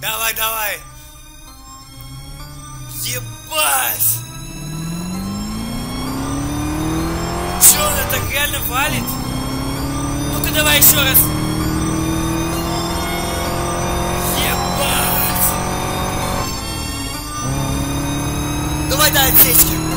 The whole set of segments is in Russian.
Давай, давай. Ебать! Че, она так реально валит? Ну-ка давай еще раз. Ебать! Давай до отсечки.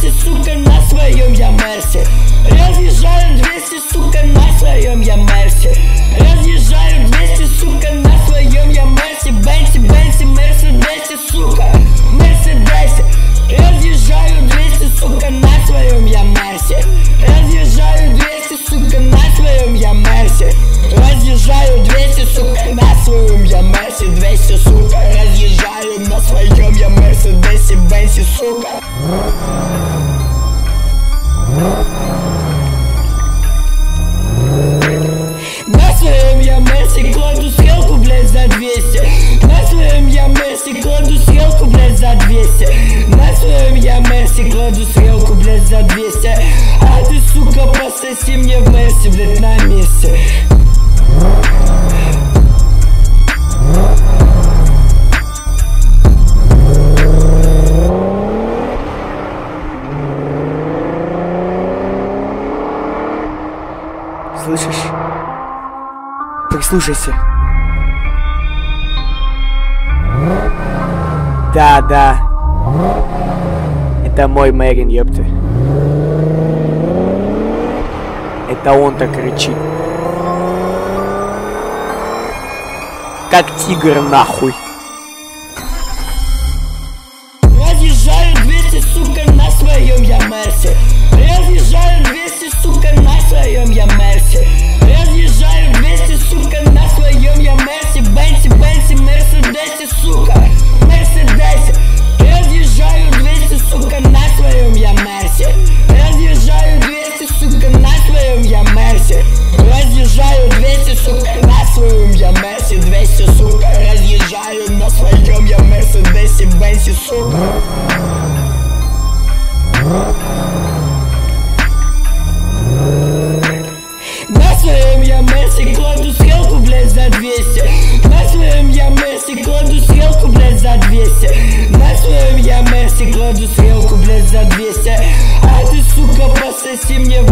200, сука, на своем я Мерсе. Разъезжаю 200, сука, на своем я Мерсе. Разъезжаю 200, сука, на своем я Мерсе. Бенси, Бенси, Мерседесе, сука, Мерседесе. Разъезжаю 200, сука, на своем я Мерсе. Разъезжаю 200, сука, на своем я Мерсе. Разъезжаю 200, сука, на своем я Мерсе. 200, сука, разъезжаю на своем я Мерседесе, Бенси, сука пососи мне в Мерси, блядь, на месте Слышишь? Прислушайся. Да, да. Это мой Мэрин, ёпты. Это он так кричит. Как тигр нахуй. Разъезжаю 200, сука, на своем я Мерсе Разъезжаю 200, сука, я Мерседесе, Бенси, сука. На своем я Мерси кладу стрелку, блядь, за 200 На своем я Мерси кладу стрелку, блядь, за 200 На своем я Мерси кладу стрелку, блядь, за 200 А ты, сука, пососи мне